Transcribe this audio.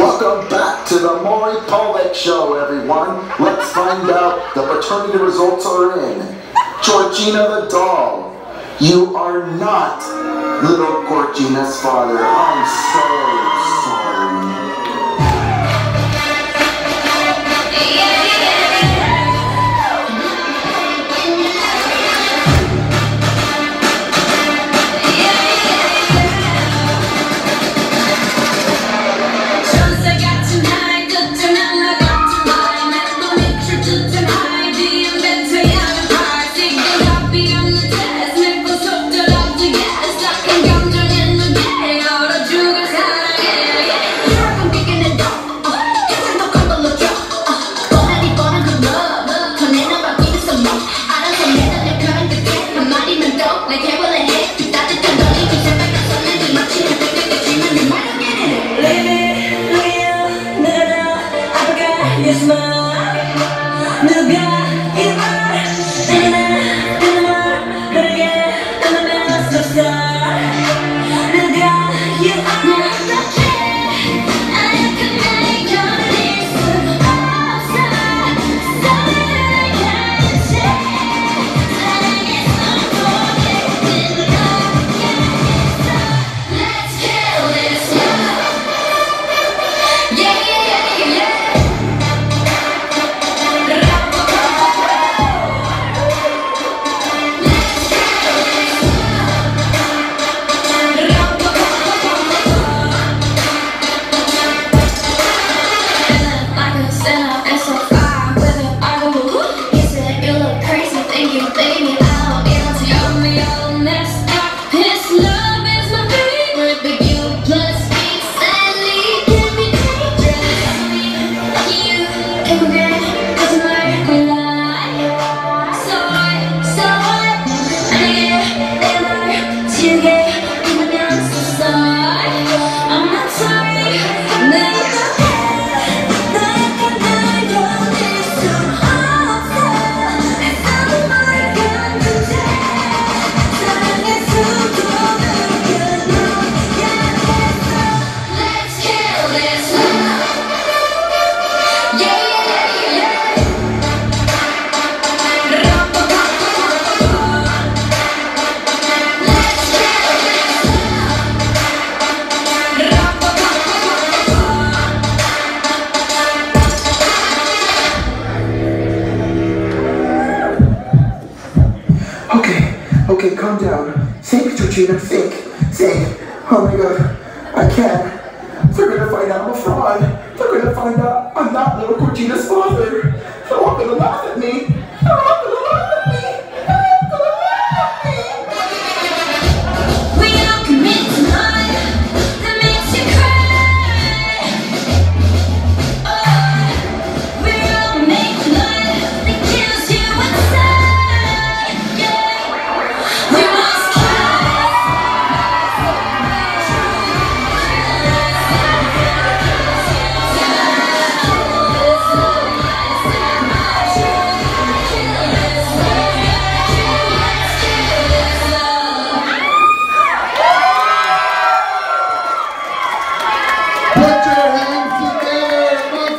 Welcome back to the Maury Povich Show, everyone. Let's find out the paternity results are in. Georgina the doll, you are not little Georgina's father. I'm so sorry. Yeah! baby. Okay, calm down. Think, Georgina, think, think. Oh my god, I can't. They're gonna find out I'm a fraud. They're gonna find out I'm not little Cortina's father.